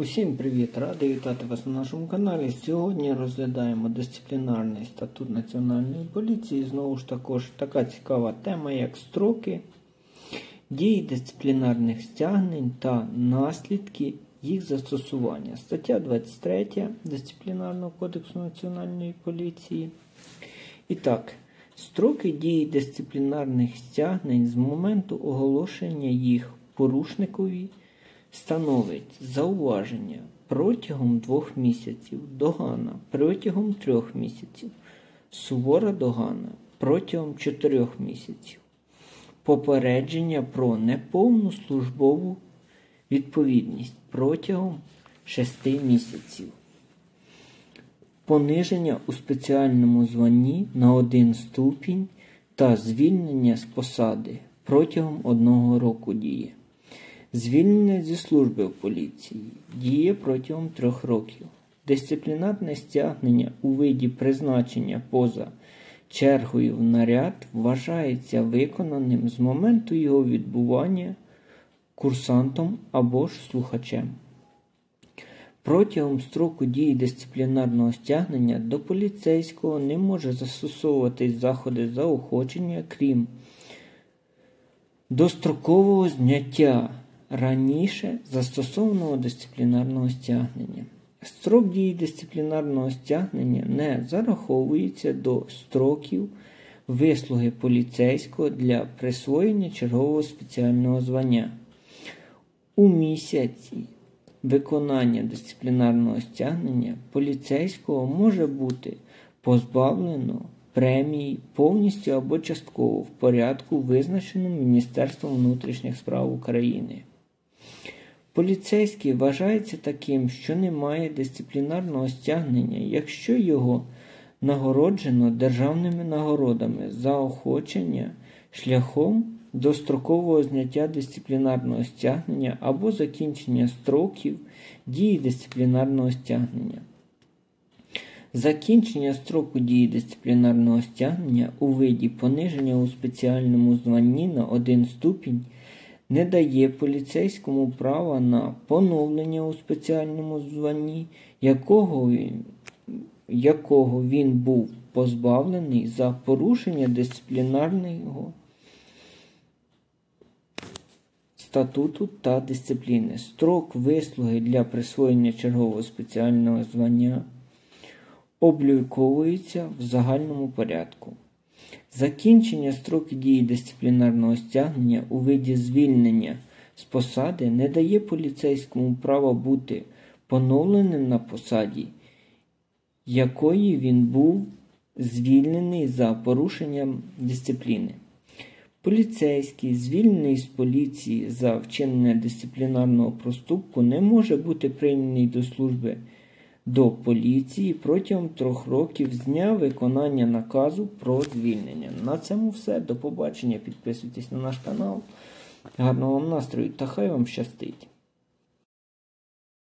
Усім привіт! Радий вітати вас на нашому каналі. Сьогодні розглядаємо дисциплінарний статут Національної поліції. Знову ж також така цікава тема, як строки, дії дисциплінарних стягнень та наслідки їх застосування. Стаття 23 Дисциплінарного кодексу Національної поліції. І так, строки дії дисциплінарних стягнень з моменту оголошення їх порушникові становить зауваження протягом двох місяців догана протягом трьох місяців, сувора догана протягом чотирьох місяців, попередження про неповну службову відповідність протягом шести місяців. Пониження у спеціальному званні на один ступінь та звільнення з посади протягом одного року дії. Звільнення зі служби в поліції діє протягом трьох років. Дисциплінарне стягнення у виді призначення поза чергою в наряд вважається виконаним з моменту його відбування курсантом або ж слухачем. Протягом строку дії дисциплінарного стягнення до поліцейського не може застосовуватись заходи заохочення, крім дострокового зняття раніше застосованого дисциплінарного стягнення. Строк дії дисциплінарного стягнення не зараховується до строків вислуги поліцейського для присвоєння чергового спеціального звання. У місяці виконання дисциплінарного стягнення поліцейського може бути позбавлено премії повністю або частково в порядку, визначеному Міністерством внутрішніх справ України. Поліцейський вважається таким, що не має дисциплінарного стягнення, якщо його нагороджено державними нагородами заохочення шляхом дострокового зняття дисциплінарного стягнення або закінчення строків дії дисциплінарного стягнення. Закінчення строку дії дисциплінарного стягнення у виді пониження у спеціальному званні на один ступінь не дає поліцейському права на поновлення у спеціальному званні, якого він, якого він був позбавлений за порушення дисциплінарного статуту та дисципліни. Строк вислуги для присвоєння чергового спеціального звання обліковується в загальному порядку. Закінчення строку дії дисциплінарного стягнення у виді звільнення з посади не дає поліцейському права бути поновленим на посаді, якої він був звільнений за порушенням дисципліни. Поліцейський, звільнений з поліції за вчинення дисциплінарного проступку, не може бути прийнятий до служби до поліції протягом трьох років з дня виконання наказу про звільнення. На цьому все. До побачення. Підписуйтесь на наш канал. Гарного вам настрою та хай вам щастить!